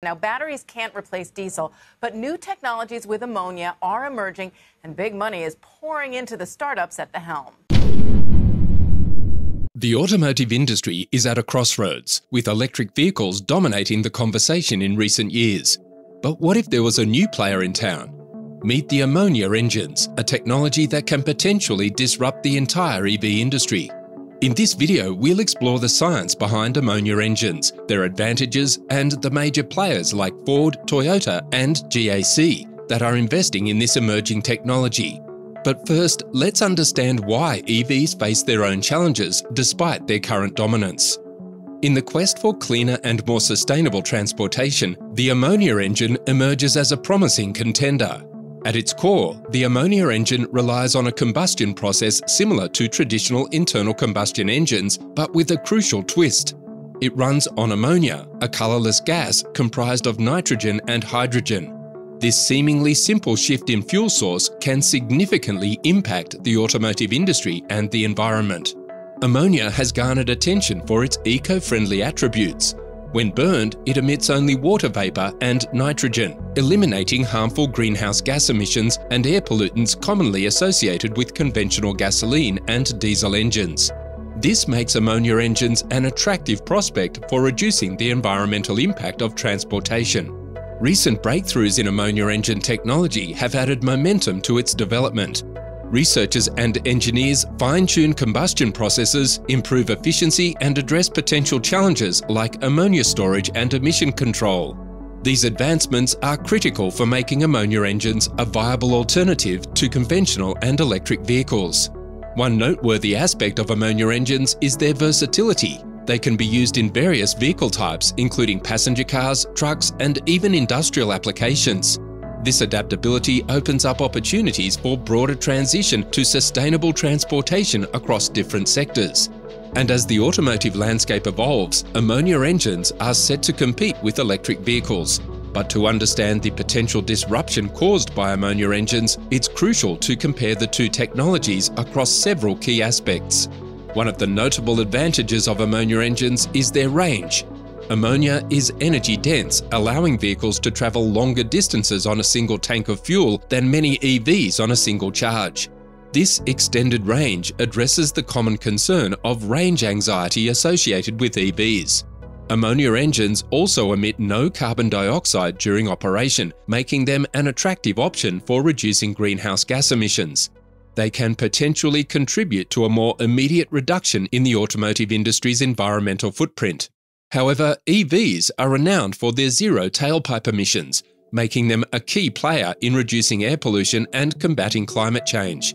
Now, batteries can't replace diesel, but new technologies with ammonia are emerging, and big money is pouring into the startups at the helm. The automotive industry is at a crossroads, with electric vehicles dominating the conversation in recent years. But what if there was a new player in town? Meet the ammonia engines, a technology that can potentially disrupt the entire EV industry. In this video, we'll explore the science behind ammonia engines, their advantages, and the major players like Ford, Toyota, and GAC that are investing in this emerging technology. But first, let's understand why EVs face their own challenges despite their current dominance. In the quest for cleaner and more sustainable transportation, the ammonia engine emerges as a promising contender. At its core, the ammonia engine relies on a combustion process similar to traditional internal combustion engines, but with a crucial twist. It runs on ammonia, a colourless gas comprised of nitrogen and hydrogen. This seemingly simple shift in fuel source can significantly impact the automotive industry and the environment. Ammonia has garnered attention for its eco-friendly attributes. When burned, it emits only water vapour and nitrogen, eliminating harmful greenhouse gas emissions and air pollutants commonly associated with conventional gasoline and diesel engines. This makes ammonia engines an attractive prospect for reducing the environmental impact of transportation. Recent breakthroughs in ammonia engine technology have added momentum to its development. Researchers and engineers fine-tune combustion processes, improve efficiency and address potential challenges like ammonia storage and emission control. These advancements are critical for making ammonia engines a viable alternative to conventional and electric vehicles. One noteworthy aspect of ammonia engines is their versatility. They can be used in various vehicle types, including passenger cars, trucks, and even industrial applications. This adaptability opens up opportunities for broader transition to sustainable transportation across different sectors. And as the automotive landscape evolves, ammonia engines are set to compete with electric vehicles. But to understand the potential disruption caused by ammonia engines, it's crucial to compare the two technologies across several key aspects. One of the notable advantages of ammonia engines is their range. Ammonia is energy dense, allowing vehicles to travel longer distances on a single tank of fuel than many EVs on a single charge. This extended range addresses the common concern of range anxiety associated with EVs. Ammonia engines also emit no carbon dioxide during operation, making them an attractive option for reducing greenhouse gas emissions they can potentially contribute to a more immediate reduction in the automotive industry's environmental footprint. However, EVs are renowned for their zero tailpipe emissions, making them a key player in reducing air pollution and combating climate change.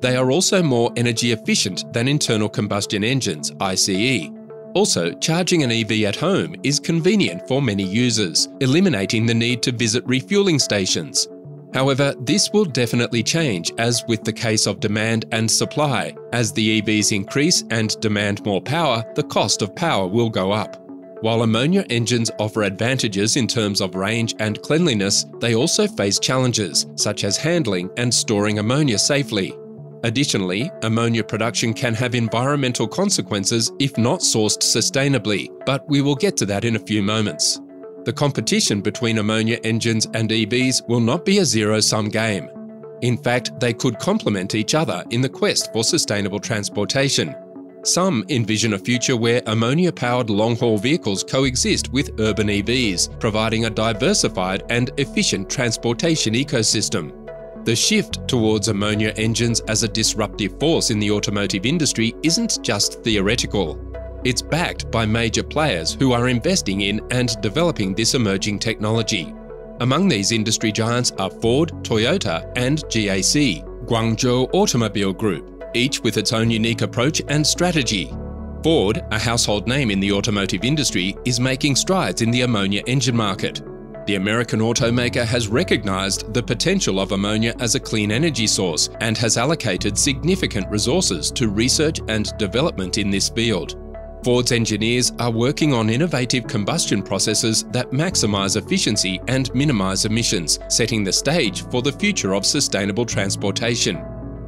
They are also more energy efficient than internal combustion engines, ICE. Also, charging an EV at home is convenient for many users, eliminating the need to visit refueling stations. However, this will definitely change as with the case of demand and supply. As the EVs increase and demand more power, the cost of power will go up. While ammonia engines offer advantages in terms of range and cleanliness, they also face challenges, such as handling and storing ammonia safely. Additionally, ammonia production can have environmental consequences if not sourced sustainably, but we will get to that in a few moments. The competition between ammonia engines and EVs will not be a zero-sum game. In fact, they could complement each other in the quest for sustainable transportation. Some envision a future where ammonia-powered long-haul vehicles coexist with urban EVs, providing a diversified and efficient transportation ecosystem. The shift towards ammonia engines as a disruptive force in the automotive industry isn't just theoretical. It's backed by major players who are investing in and developing this emerging technology. Among these industry giants are Ford, Toyota, and GAC, Guangzhou Automobile Group, each with its own unique approach and strategy. Ford, a household name in the automotive industry, is making strides in the ammonia engine market. The American automaker has recognised the potential of ammonia as a clean energy source and has allocated significant resources to research and development in this field. Ford's engineers are working on innovative combustion processes that maximise efficiency and minimise emissions, setting the stage for the future of sustainable transportation.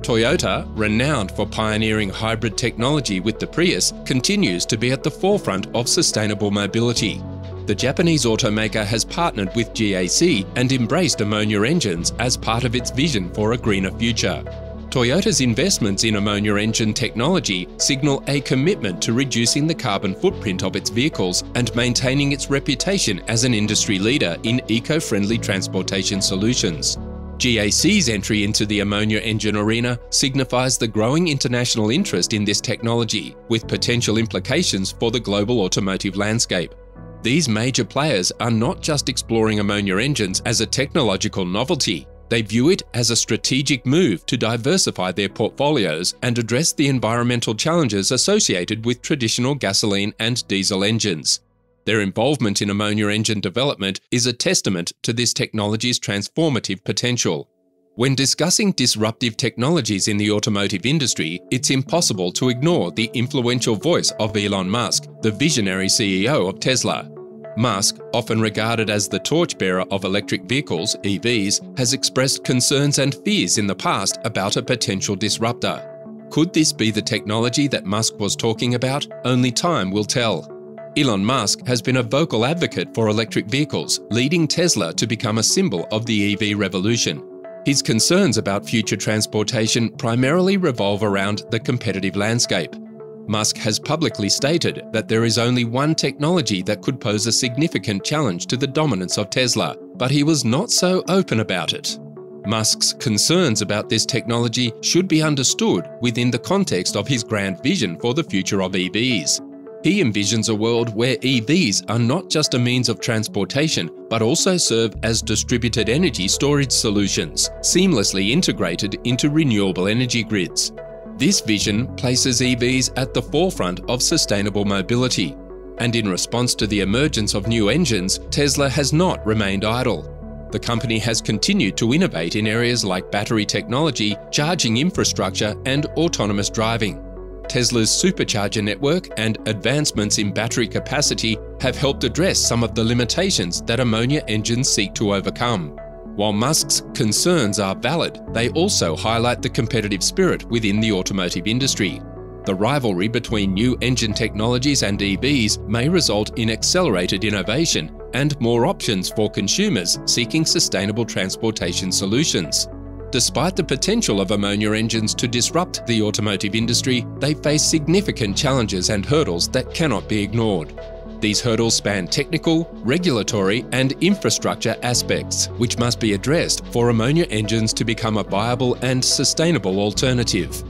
Toyota, renowned for pioneering hybrid technology with the Prius, continues to be at the forefront of sustainable mobility. the Japanese automaker has partnered with GAC and embraced ammonia engines as part of its vision for a greener future. Toyota's investments in ammonia engine technology signal a commitment to reducing the carbon footprint of its vehicles and maintaining its reputation as an industry leader in eco friendly transportation solutions. GAC's entry into the ammonia engine arena signifies the growing international interest in this technology, with potential implications for the global automotive landscape. These major players are not just exploring ammonia engines as a technological novelty, they view it as a strategic move to diversify their portfolios and address the environmental challenges associated with traditional gasoline and diesel engines. Their involvement in ammonia engine development is a testament to this technology's transformative potential. When discussing disruptive technologies in the automotive industry, it's impossible to ignore the influential voice of Elon Musk, the visionary CEO of Tesla. Musk, often regarded as the torchbearer of electric vehicles, EVs, has expressed concerns and fears in the past about a potential disruptor. Could this be the technology that Musk was talking about? Only time will tell. Elon Musk has been a vocal advocate for electric vehicles, leading Tesla to become a symbol of the EV revolution. His concerns about future transportation primarily revolve around the competitive landscape. Musk has publicly stated that there is only one technology that could pose a significant challenge to the dominance of Tesla, but he was not so open about it. Musk's concerns about this technology should be understood within the context of his grand vision for the future of EVs. He envisions a world where EVs are not just a means of transportation, but also serve as distributed energy storage solutions, seamlessly integrated into renewable energy grids. This vision places EVs at the forefront of sustainable mobility. And in response to the emergence of new engines, Tesla has not remained idle. The company has continued to innovate in areas like battery technology, charging infrastructure, and autonomous driving. Tesla's supercharger network and advancements in battery capacity have helped address some of the limitations that ammonia engines seek to overcome. While Musk's concerns are valid, they also highlight the competitive spirit within the automotive industry. The rivalry between new engine technologies and EVs may result in accelerated innovation and more options for consumers seeking sustainable transportation solutions. Despite the potential of ammonia engines to disrupt the automotive industry, they face significant challenges and hurdles that cannot be ignored. These hurdles span technical, regulatory, and infrastructure aspects, which must be addressed for ammonia engines to become a viable and sustainable alternative.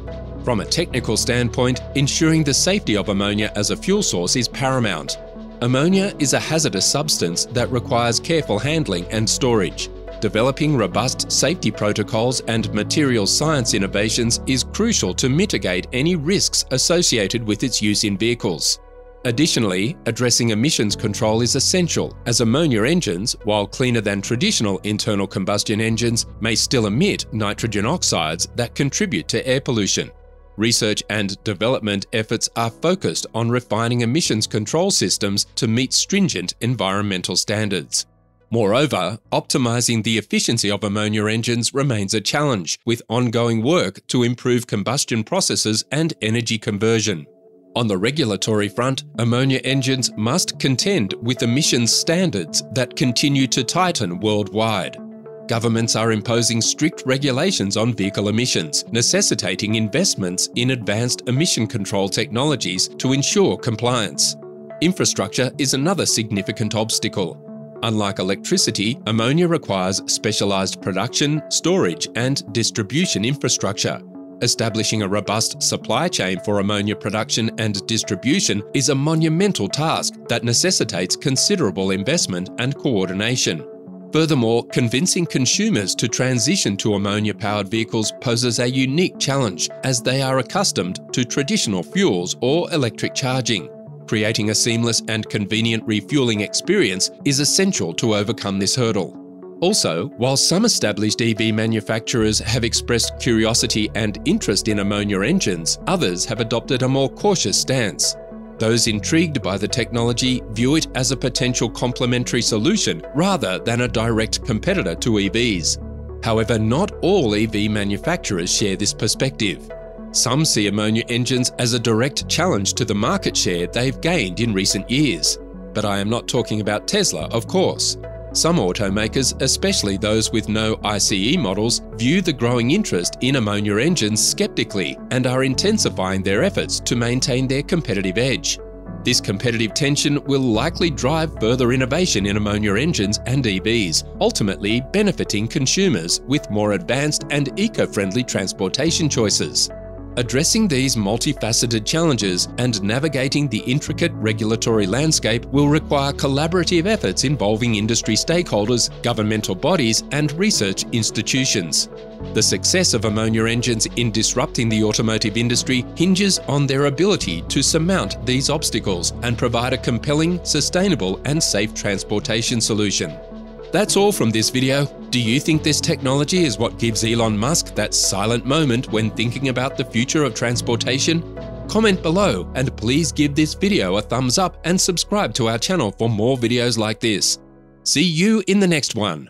From a technical standpoint, ensuring the safety of ammonia as a fuel source is paramount. Ammonia is a hazardous substance that requires careful handling and storage. Developing robust safety protocols and material science innovations is crucial to mitigate any risks associated with its use in vehicles. Additionally, addressing emissions control is essential, as ammonia engines, while cleaner than traditional internal combustion engines, may still emit nitrogen oxides that contribute to air pollution. Research and development efforts are focused on refining emissions control systems to meet stringent environmental standards. Moreover, optimizing the efficiency of ammonia engines remains a challenge, with ongoing work to improve combustion processes and energy conversion. On the regulatory front, ammonia engines must contend with emissions standards that continue to tighten worldwide. Governments are imposing strict regulations on vehicle emissions, necessitating investments in advanced emission control technologies to ensure compliance. Infrastructure is another significant obstacle. Unlike electricity, ammonia requires specialised production, storage, and distribution infrastructure. Establishing a robust supply chain for ammonia production and distribution is a monumental task that necessitates considerable investment and coordination. Furthermore, convincing consumers to transition to ammonia powered vehicles poses a unique challenge as they are accustomed to traditional fuels or electric charging. Creating a seamless and convenient refueling experience is essential to overcome this hurdle. Also, while some established EV manufacturers have expressed curiosity and interest in ammonia engines, others have adopted a more cautious stance. Those intrigued by the technology view it as a potential complementary solution rather than a direct competitor to EVs. However, not all EV manufacturers share this perspective. Some see ammonia engines as a direct challenge to the market share they've gained in recent years. But I am not talking about Tesla, of course. Some automakers, especially those with no ICE models, view the growing interest in ammonia engines skeptically and are intensifying their efforts to maintain their competitive edge. This competitive tension will likely drive further innovation in ammonia engines and EVs, ultimately benefiting consumers with more advanced and eco friendly transportation choices. Addressing these multifaceted challenges and navigating the intricate regulatory landscape will require collaborative efforts involving industry stakeholders, governmental bodies, and research institutions. The success of ammonia engines in disrupting the automotive industry hinges on their ability to surmount these obstacles and provide a compelling, sustainable, and safe transportation solution. That's all from this video. Do you think this technology is what gives Elon Musk that silent moment when thinking about the future of transportation? Comment below and please give this video a thumbs up and subscribe to our channel for more videos like this. See you in the next one.